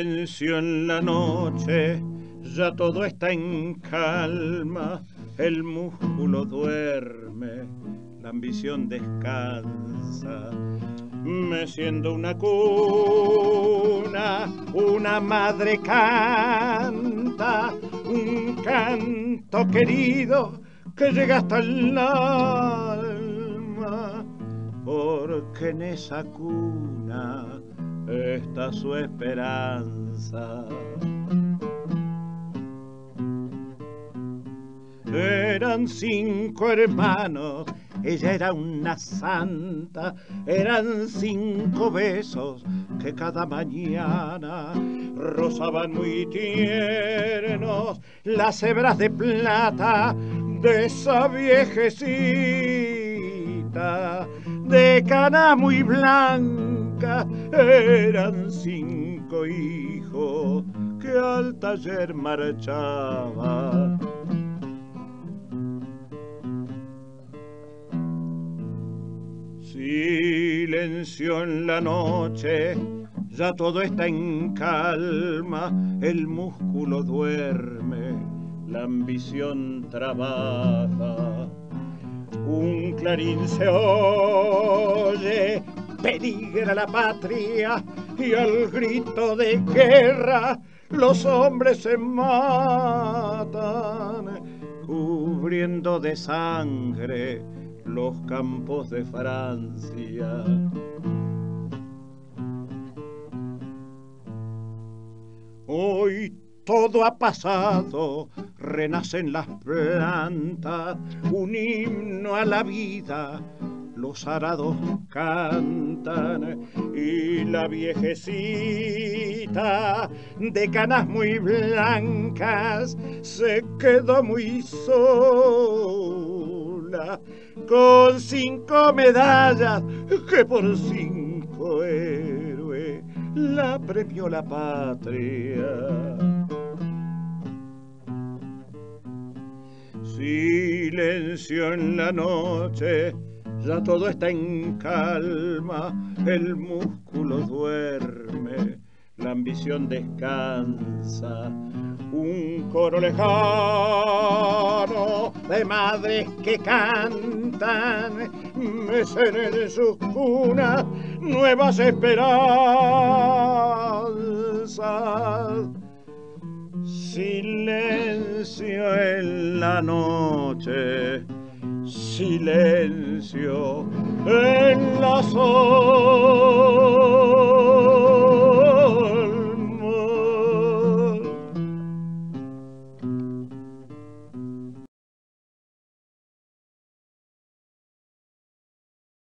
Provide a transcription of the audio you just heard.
Silencio en la noche, ya todo está en calma, el músculo duerme, la ambición descansa. Me siento una cuna, una madre canta, un canto querido que llega hasta el alma, porque en esa cuna está su esperanza. Eran cinco hermanos, ella era una santa, eran cinco besos que cada mañana rozaban muy tiernos. Las hebras de plata de esa viejecita, de cana muy blanca, eran cinco hijos que al taller marchaba Silencio en la noche, ya todo está en calma, el músculo duerme, la ambición trabaja. Un clarín se oye, peligra la patria y al grito de guerra los hombres se matan, cubriendo de sangre los campos de Francia. Hoy todo ha pasado, renacen las plantas, un himno a la vida, los arados cantan y la viejecita de canas muy blancas se quedó muy sola con cinco medallas que por cinco héroes la premió la patria. Silencio en la noche, ya todo está en calma, el músculo duerme, la ambición descansa un coro lejano de madres que cantan, mecen en sus cunas nuevas esperanzas. Silencio en la noche, silencio en la sombra.